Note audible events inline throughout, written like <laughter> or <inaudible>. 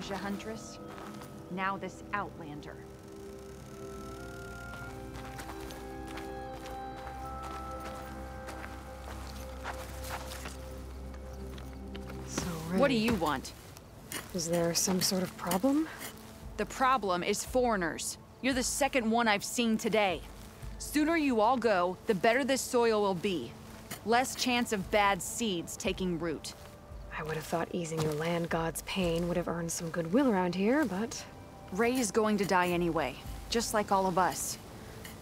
that Huntress, now this Outlander. So, What do you want? Is there some sort of problem? The problem is foreigners. You're the second one I've seen today. Sooner you all go, the better this soil will be. Less chance of bad seeds taking root. I would have thought easing your land god's pain would have earned some goodwill around here, but... Ray is going to die anyway, just like all of us.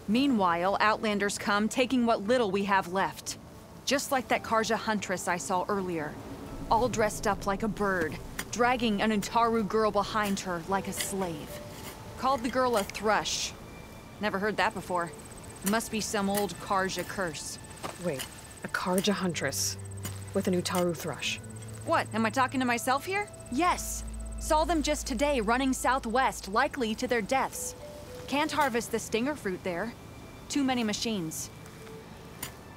Meanwhile, Outlanders come, taking what little we have left. Just like that Carja Huntress I saw earlier. All dressed up like a bird, dragging an Utaru girl behind her like a slave. Called the girl a thrush. Never heard that before. Must be some old Carja curse. Wait, a Carja Huntress with an Utaru thrush. What, am I talking to myself here? Yes. Saw them just today running southwest, likely to their deaths. Can't harvest the stinger fruit there. Too many machines.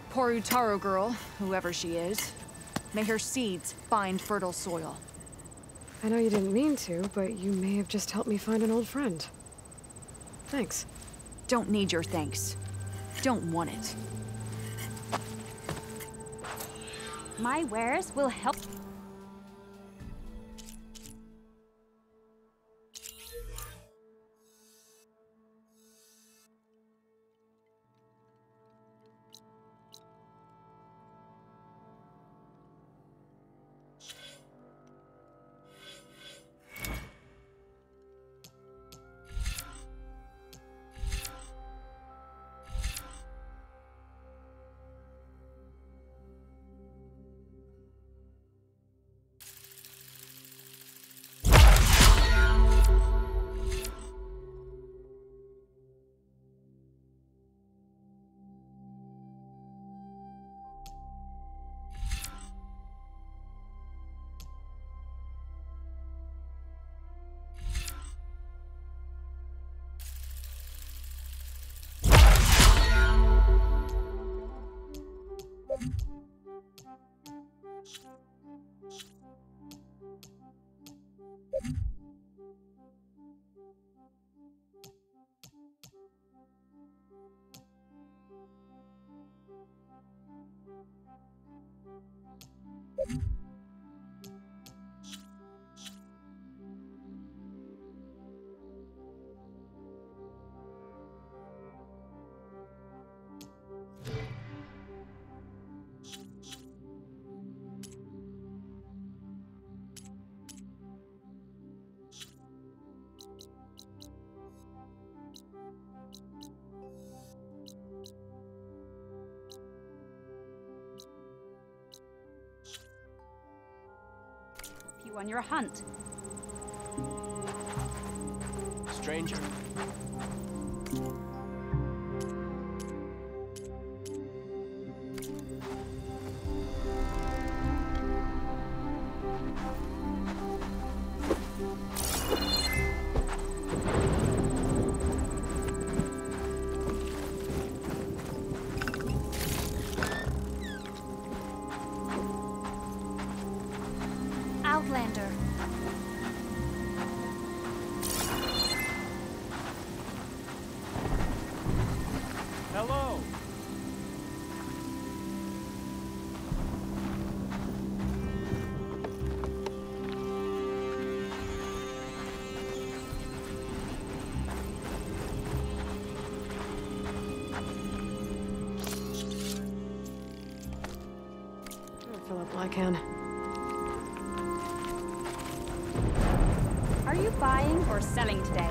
Poor Utaru girl, whoever she is. May her seeds find fertile soil. I know you didn't mean to, but you may have just helped me find an old friend. Thanks. Don't need your thanks. Don't want it. My wares will help. much. You on your hunt. Stranger. I can. Are you buying or selling today?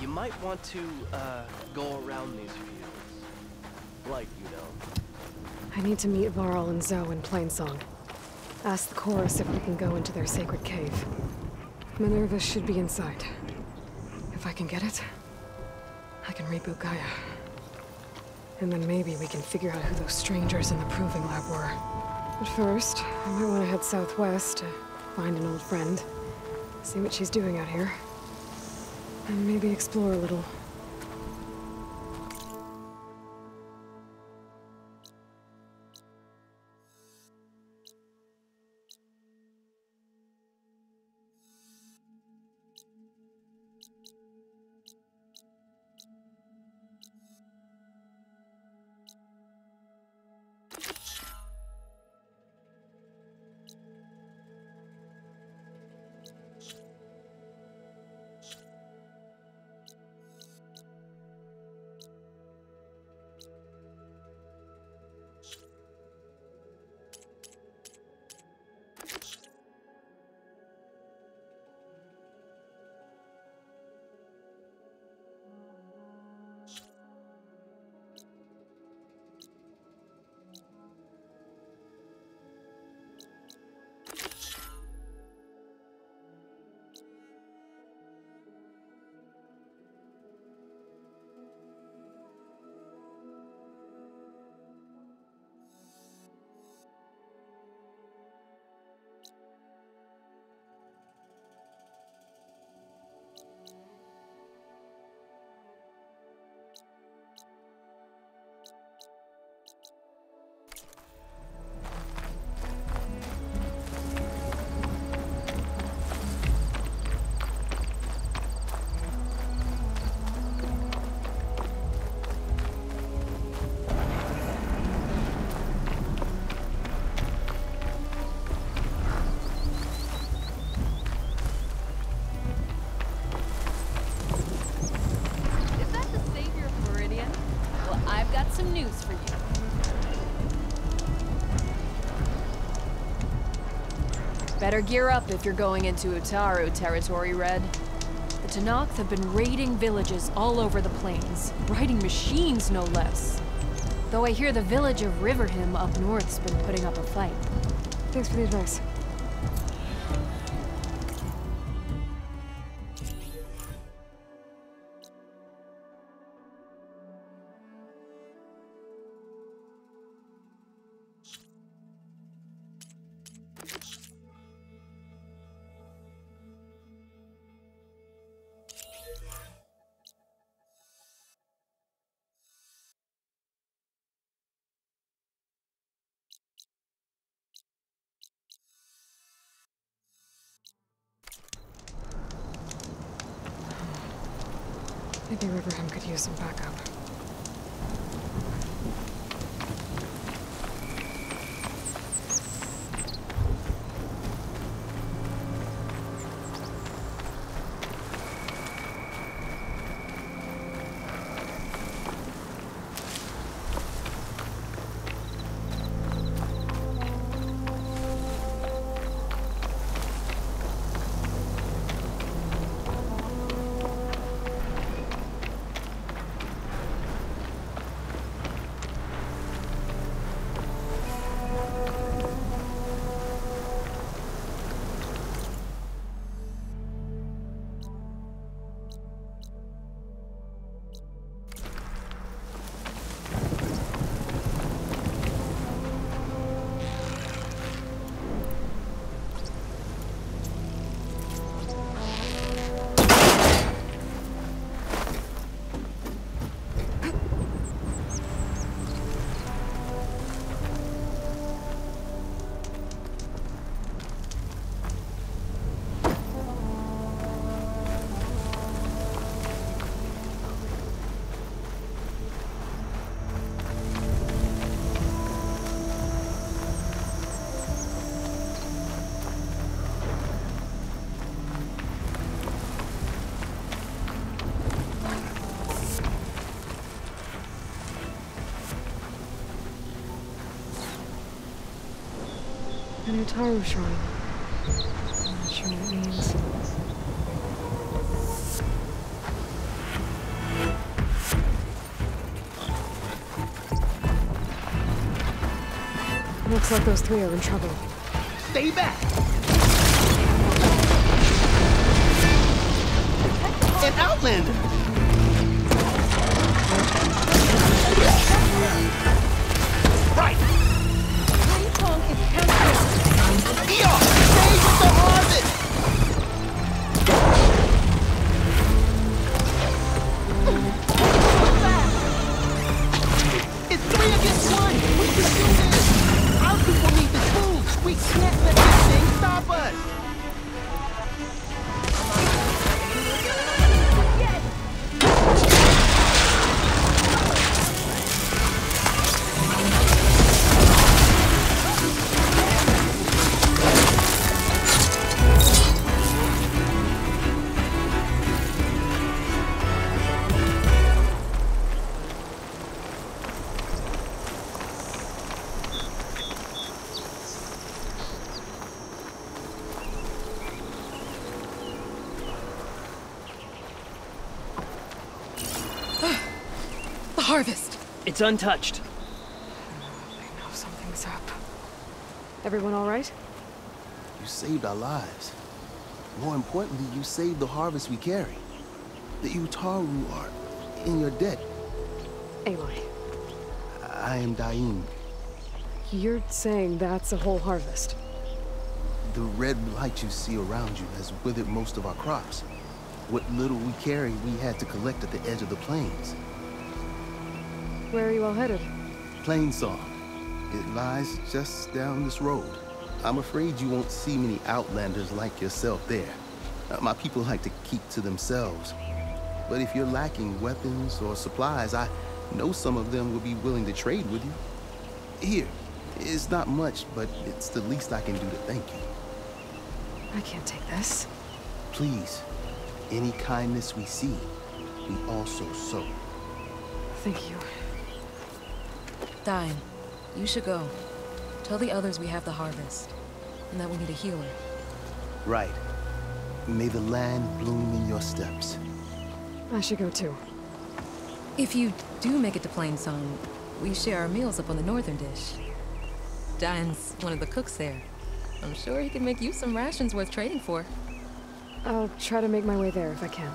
You might want to, uh, go around these fields. You know. I need to meet Varl and Zoe in Plainsong. Ask the chorus if we can go into their sacred cave. Minerva should be inside. If I can get it, I can reboot Gaia. And then maybe we can figure out who those strangers in the Proving Lab were. But first, I might want to head southwest to find an old friend. See what she's doing out here. And maybe explore a little. Better gear up if you're going into Utaru territory, Red. The Tenakth have been raiding villages all over the plains, riding machines no less. Though I hear the village of Riverhymn up north's been putting up a fight. Thanks for the advice. Maybe Riverhymn could use some backup. Utaru shrine. I'm not sure what it means. Looks like those three are in trouble. Stay back! An Outlander! It's untouched. I know something's up. Everyone all right? You saved our lives. More importantly, you saved the harvest we carry. The Utaru are in your debt. Aloy, I am Daim. you're saying that's a whole harvest? The red light you see around you has withered most of our crops. What little we carry, we had to collect at the edge of the plains. Where are you all headed? Plainsong. It lies just down this road. I'm afraid you won't see many outlanders like yourself there. Uh, my people like to keep to themselves. But if you're lacking weapons or supplies, I know some of them will be willing to trade with you. Here, it's not much, but it's the least I can do to thank you. I can't take this. Please, any kindness we see, we also sow. Thank you. Dime, you should go. Tell the others we have the harvest, and that we need a healer. Right. May the land bloom in your steps. I should go too. If you do make it to Plainsong, we share our meals up on the northern dish. Diane's one of the cooks there. I'm sure he can make you some rations worth trading for. I'll try to make my way there if I can.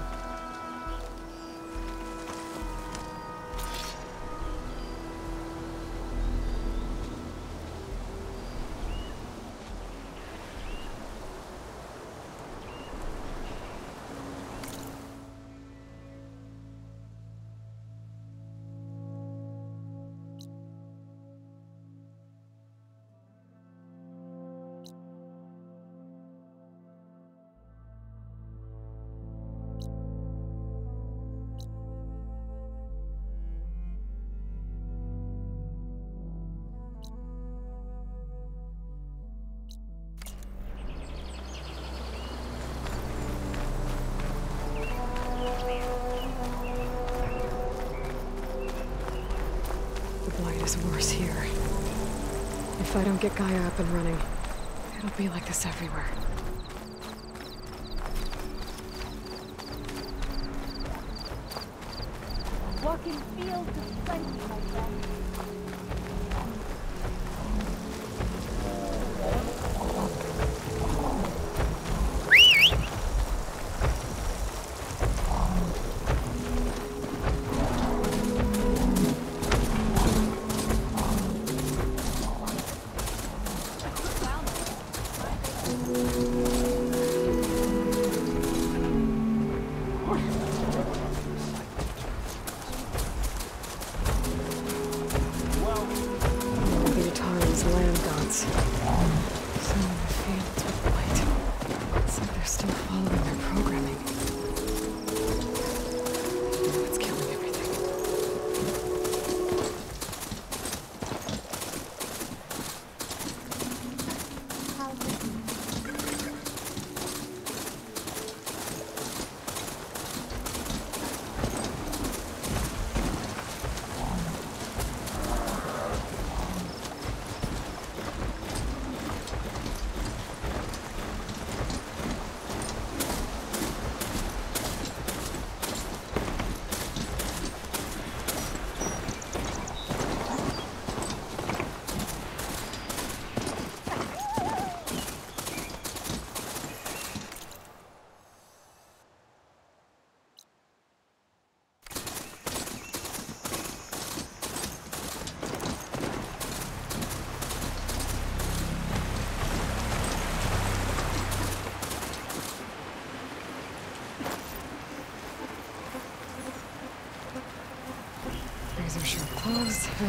Up and running,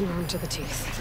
claws to the teeth.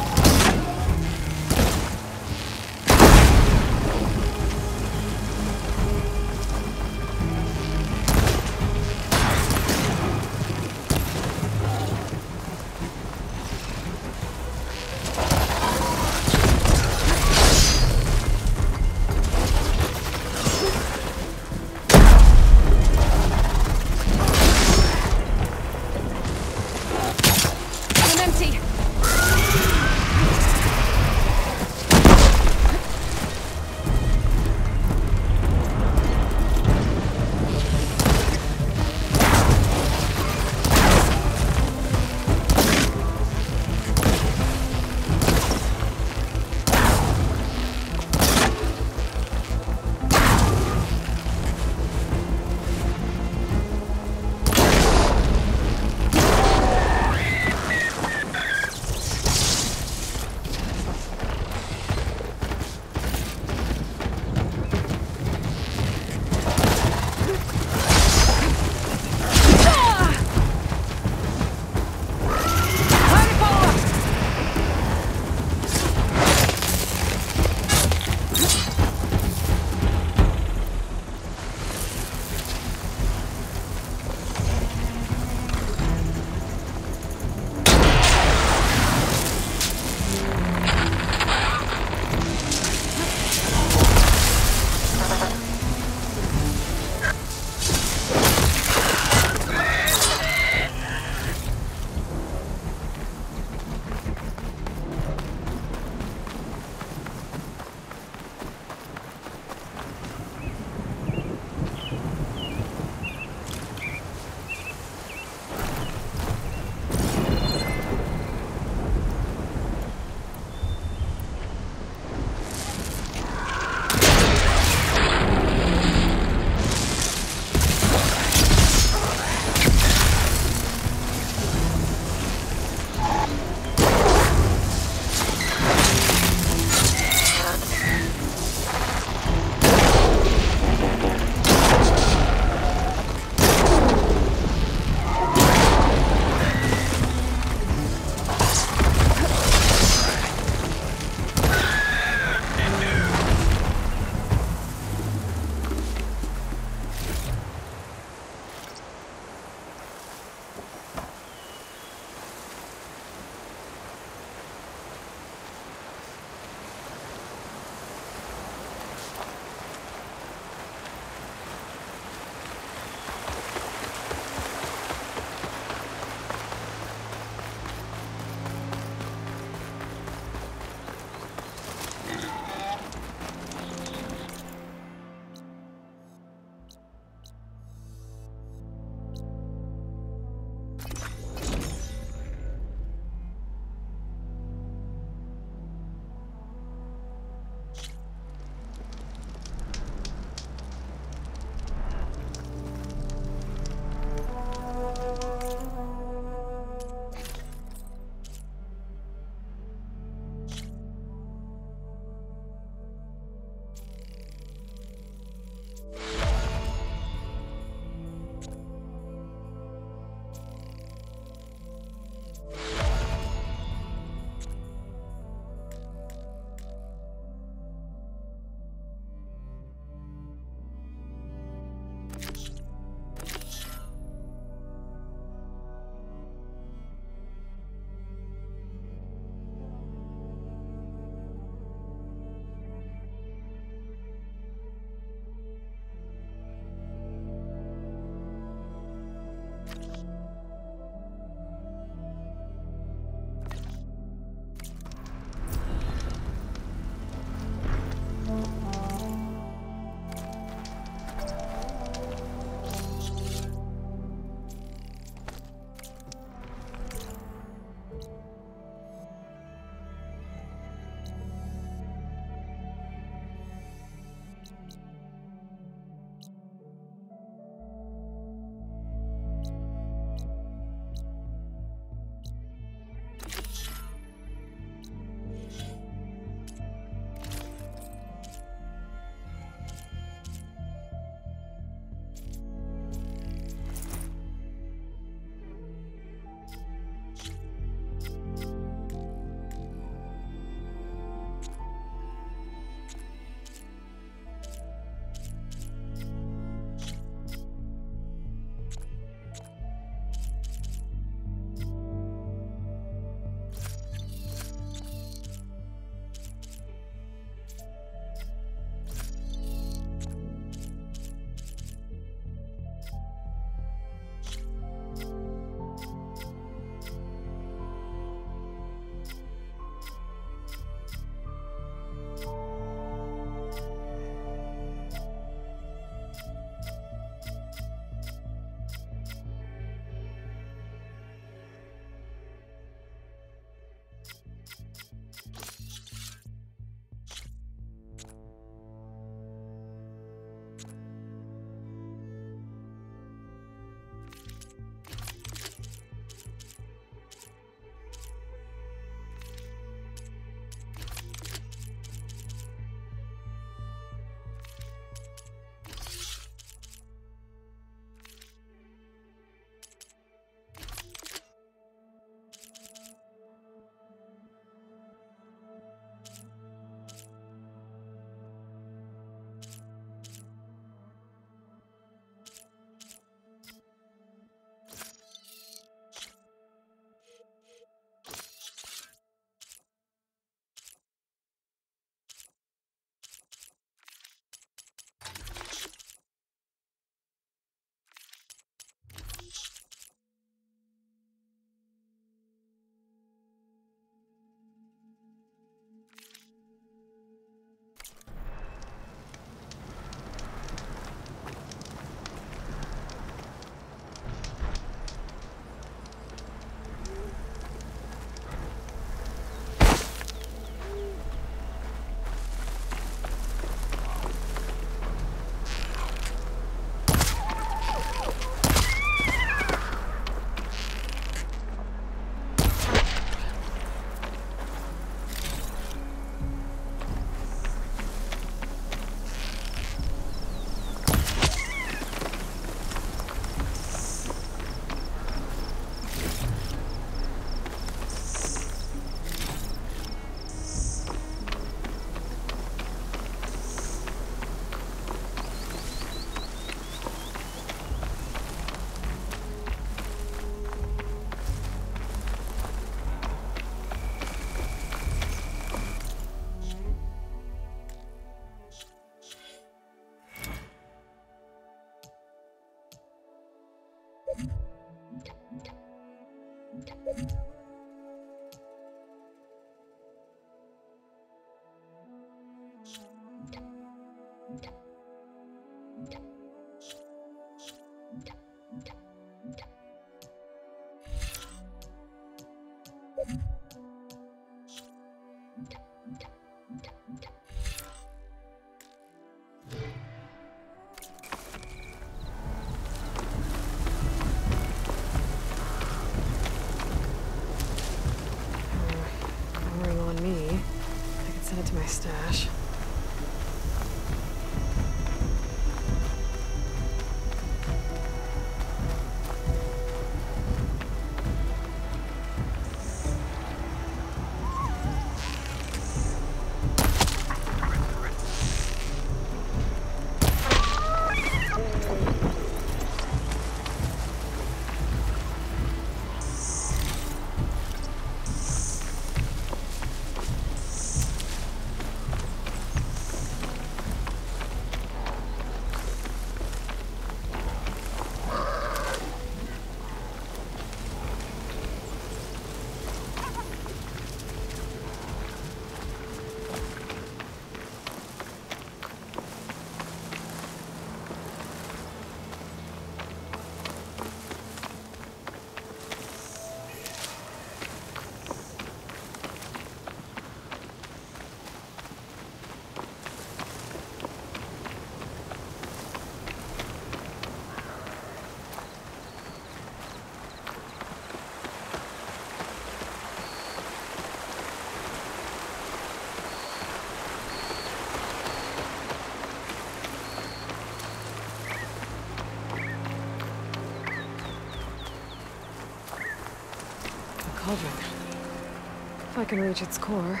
Can reach its core,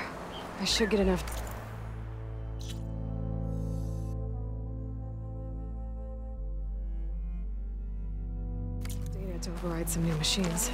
I should get enough. Data to override some new machines.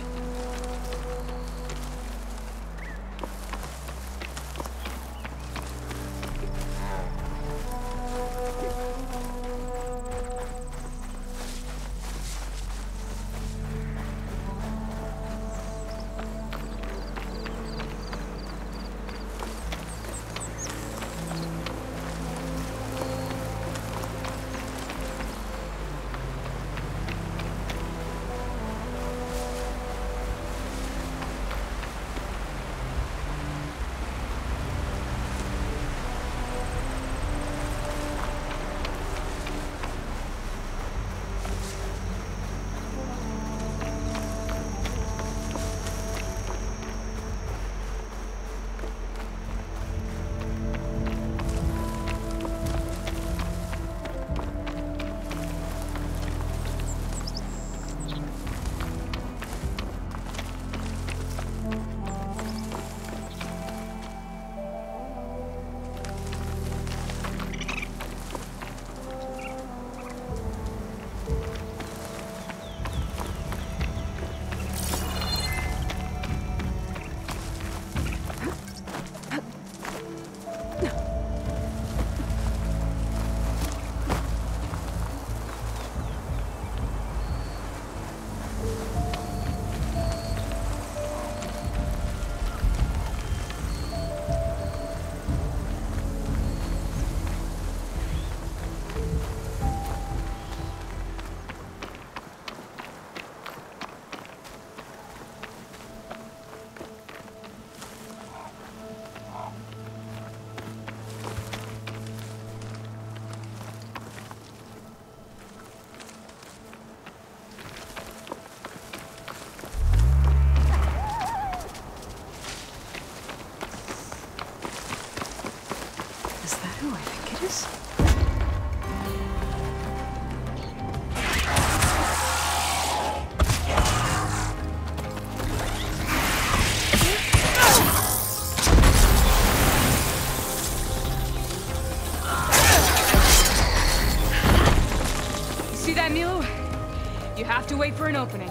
Wait for an opening.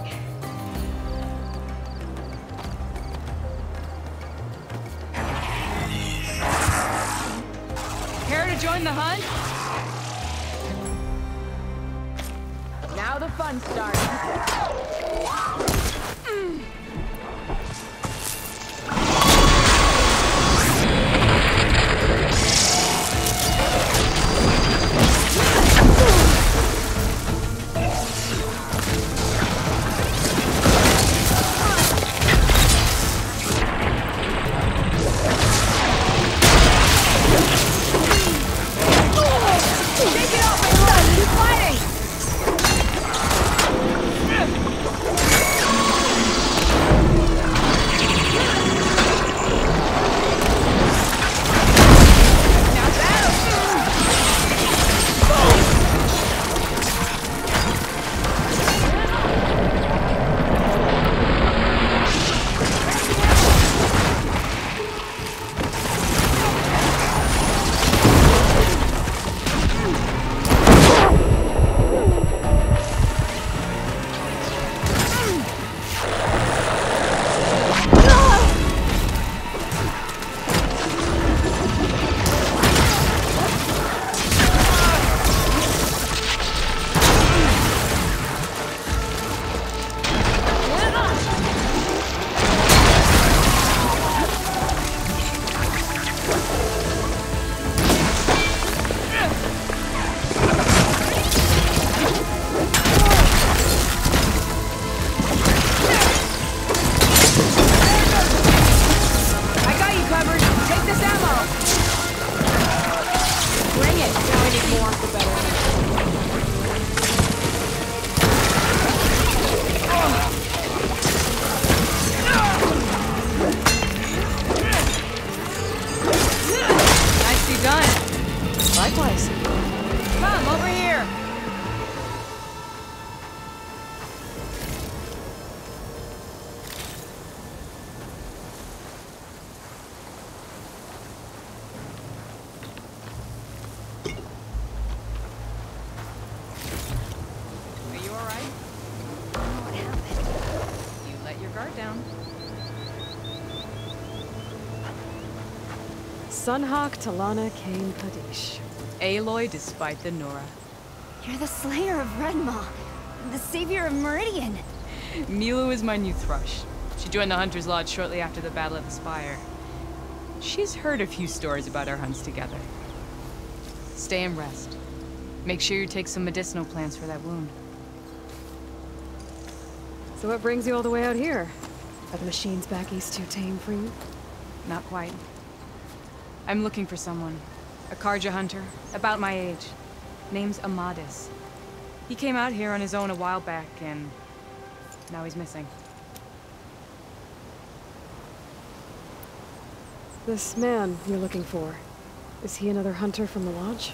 Care to join the hunt? Now the fun starts. Likewise. Come over here. Are you all right? What happened? You let your guard down. Sunhawk Talanah Khane Padish. Aloy despite the Nora. You're the slayer of Redmaw. The savior of Meridian. Milu is my new thrush. She joined the Hunter's Lodge shortly after the Battle of the Spire. She's heard a few stories about our hunts together. Stay and rest. Make sure you take some medicinal plants for that wound. So what brings you all the way out here? Are the machines back east too tame for you? Not quite. I'm looking for someone. A Carja hunter, about my age. Name's Amadis. He came out here on his own a while back, and now he's missing. This man you're looking for, is he another hunter from the lodge?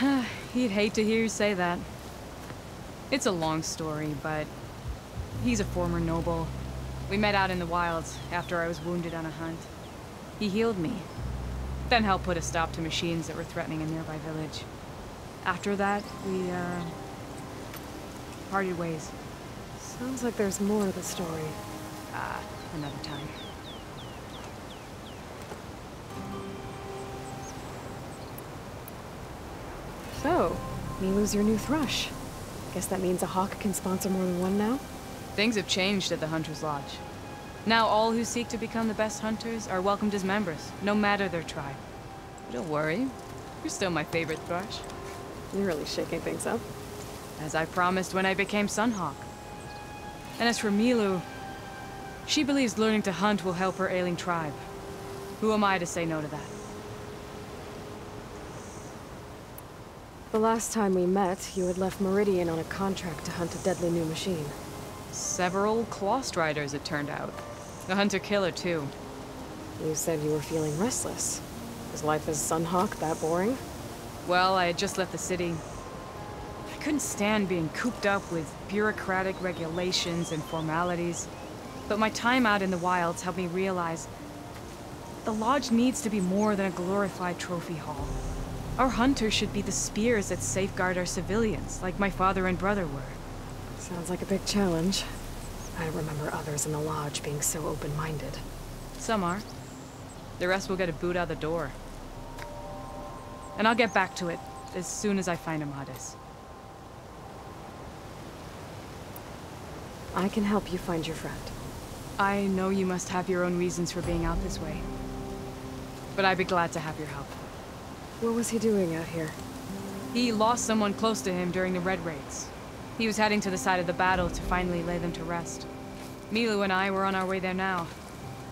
<sighs> He'd hate to hear you say that. It's a long story, but he's a former noble. We met out in the wilds after I was wounded on a hunt. He healed me, then helped put a stop to machines that were threatening a nearby village. After that, we, uh, parted ways. Sounds like there's more to the story. Ah, another time. So, Milu's your new thrush. Guess that means a hawk can sponsor more than one now? Things have changed at the Hunter's Lodge. Now all who seek to become the best hunters are welcomed as members, no matter their tribe. But Don't worry, you're still my favorite thrush. You're really shaking things up. As I promised when I became Sunhawk. And as for Milu, she believes learning to hunt will help her ailing tribe. Who am I to say no to that? The last time we met, you had left Meridian on a contract to hunt a deadly new machine. Several Clawstriders, it turned out. A hunter-killer, too. You said you were feeling restless. Is life as Sunhawk that boring? Well, I had just left the city. I couldn't stand being cooped up with bureaucratic regulations and formalities. But my time out in the wilds helped me realize the lodge needs to be more than a glorified trophy hall. Our hunters should be the spears that safeguard our civilians, like my father and brother were. Sounds like a big challenge. I remember others in the lodge being so open-minded. Some are. The rest will get a boot out the door. And I'll get back to it as soon as I find Amadis. I can help you find your friend. I know you must have your own reasons for being out this way. But I'd be glad to have your help. What was he doing out here? He lost someone close to him during the Red Raids. He was heading to the side of the battle to finally lay them to rest. Milu and I were on our way there now.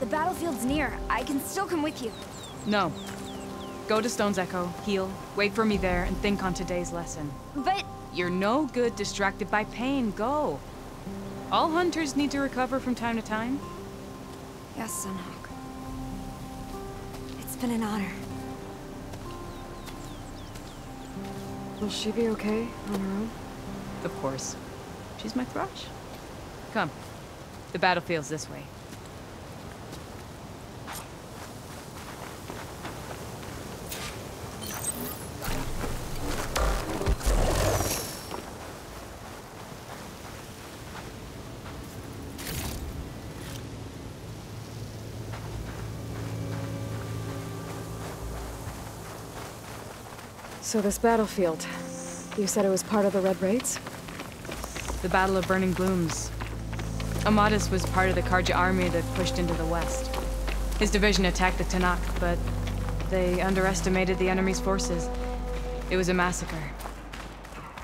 The battlefield's near. I can still come with you. No. Go to Stone's Echo, heal, wait for me there, and think on today's lesson. But You're no good distracted by pain. Go. All hunters need to recover from time to time. yes, Sunhawk. It's been an honor. Will she be okay on her own? Of course. She's my thrush. Come. The battlefield's this way. So this battlefield, you said it was part of the Red Raids? The Battle of Burning Blooms. Amadis was part of the Carja army that pushed into the west. His division attacked the Tenakth, but they underestimated the enemy's forces. It was a massacre.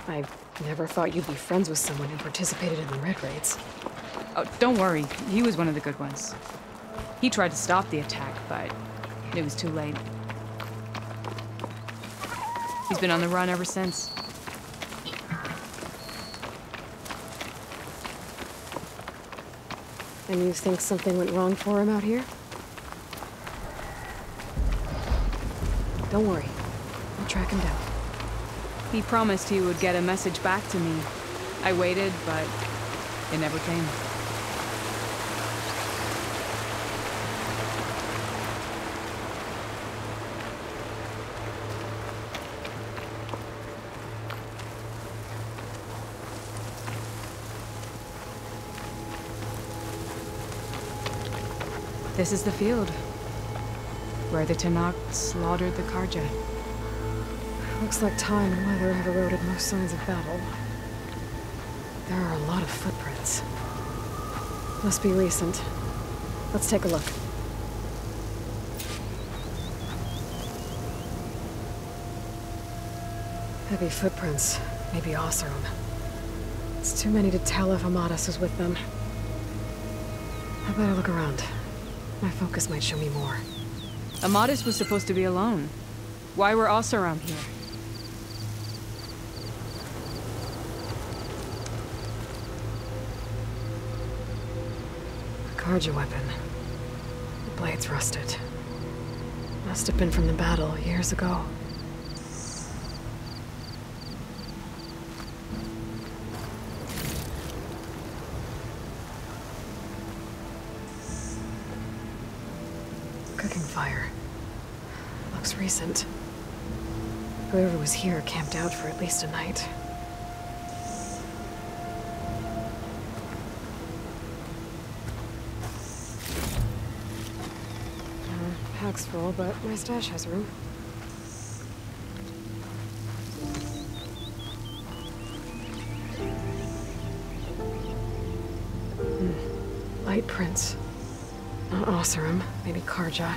I never thought you'd be friends with someone who participated in the Red Raids. Oh, don't worry. He was one of the good ones. He tried to stop the attack, but it was too late. He's been on the run ever since. And you think something went wrong for him out here? Don't worry. I'll track him down. He promised he would get a message back to me. I waited, but it never came. This is the field where the Tenakth slaughtered the Carja. Looks like time and weather have eroded most signs of battle. There are a lot of footprints. Must be recent. Let's take a look. Heavy footprints. Maybe Oseram. It's too many to tell if Amadis is with them. I better look around. My focus might show me more. Amadis was supposed to be alone. Why were Oseram here? A Carja weapon. The blade's rusted. Must have been from the battle years ago. Recent. Whoever was here camped out for at least a night. Uh, pack's full, but my stash has room. Hmm. Light prints. Not Oseram, maybe Carja.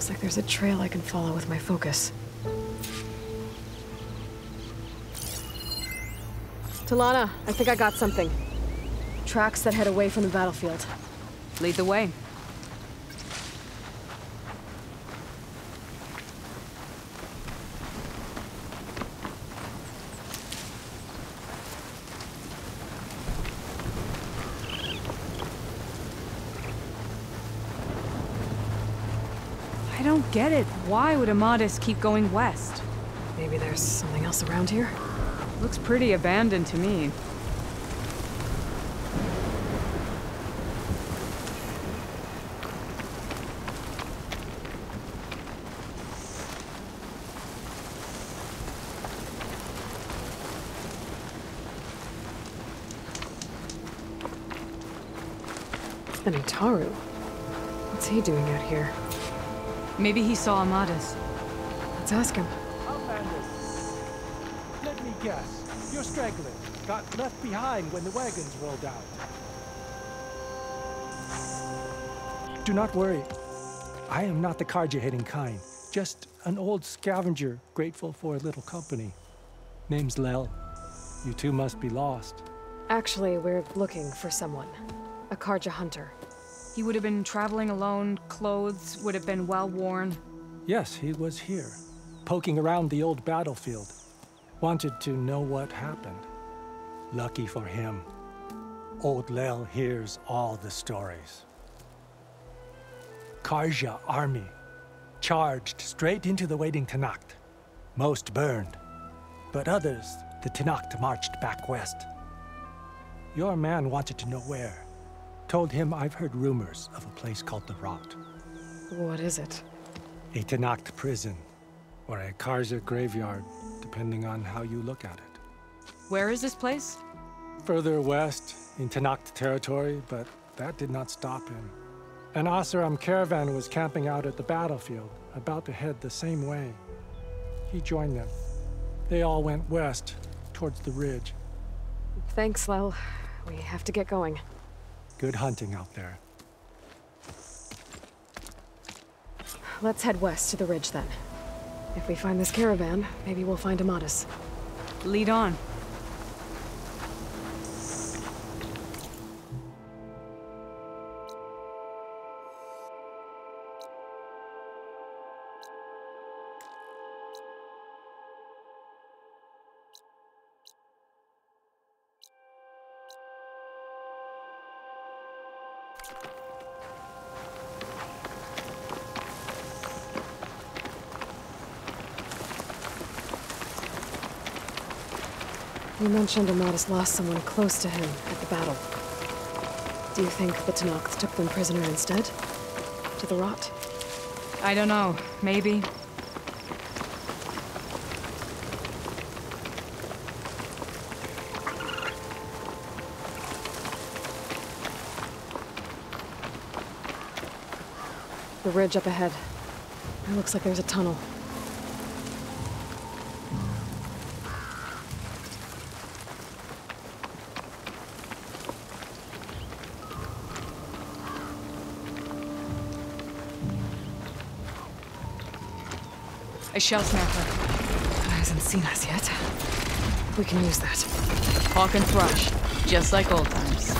Looks like there's a trail I can follow with my focus. Talanah, I think I got something. Tracks that head away from the battlefield. Lead the way. I don't get it. Why would Amadis keep going west? Maybe there's something else around here? Looks pretty abandoned to me. An Utaru. What's he doing out here? Maybe he saw Amadis. Let's ask him. Outlanders. Let me guess. You're straggling. Got left behind when the wagons rolled out. Do not worry. I am not the Carja-hating kind. Just an old scavenger grateful for a little company. Name's Lel. You two must be lost. Actually, we're looking for someone. A Carja hunter. He would have been traveling alone, clothes would have been well worn. Yes, he was here, poking around the old battlefield. Wanted to know what happened. Lucky for him, Old Lel hears all the stories. Carja army charged straight into the waiting Tenakth. Most burned, but others, the Tenakth marched back west. Your man wanted to know where. Told him I've heard rumors of a place called the Rot. What is it? A Tenakth prison, or a Carja graveyard, depending on how you look at it. Where is this place? Further west, in Tenakth territory, but that did not stop him. An Oseram caravan was camping out at the battlefield, about to head the same way. He joined them. They all went west, towards the ridge. Thanks, Lel. We have to get going. Good hunting out there. Let's head west to the ridge then. If we find this caravan, maybe we'll find Amadis. Lead on. You mentioned Amadis lost someone close to him at the battle. Do you think the Tenakth took them prisoner instead? To the Rot? I don't know. Maybe. The ridge up ahead. It looks like there's a tunnel. A Shellsnapper. Hasn't seen us yet. We can use that. Hawk and thrush. Just like old times.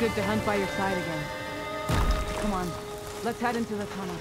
Good to hunt by your side again. Come on, let's head into the tunnel.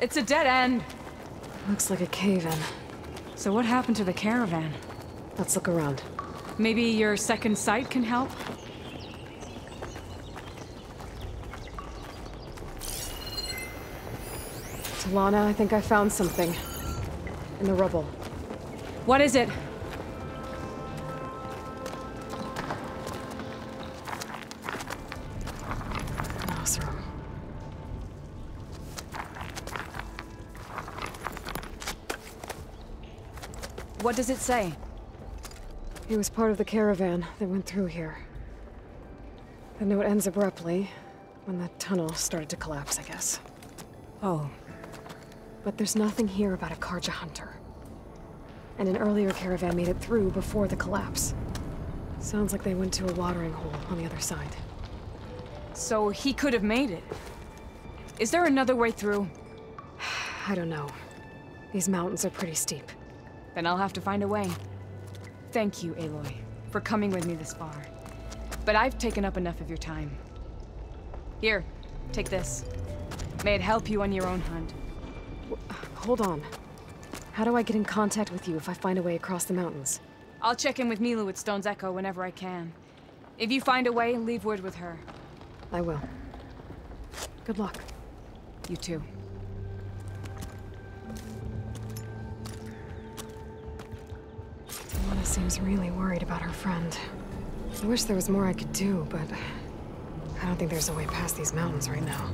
It's a dead end. Looks like a cave-in. So what happened to the caravan? Let's look around. Maybe your second sight can help? Talanah, I think I found something. In the rubble. What is it? What does it say? He was part of the caravan that went through here. The note ends abruptly, when the tunnel started to collapse, I guess. Oh, But there's nothing here about a Carja hunter. And an earlier caravan made it through before the collapse. Sounds like they went to a watering hole on the other side. so he could have made it. Is there another way through? <sighs> I don't know. These mountains are pretty steep. Then I'll have to find a way. Thank you, Aloy, for coming with me this far. But I've taken up enough of your time. Here, take this. May it help you on your own hunt. Hold on. How do I get in contact with you if I find a way across the mountains? I'll check in with Milu at Stone's Echo whenever I can. If you find a way, leave word with her. I will. Good luck. You too. Seems really worried about her friend. I wish there was more I could do, but I don't think there's a way past these mountains right now.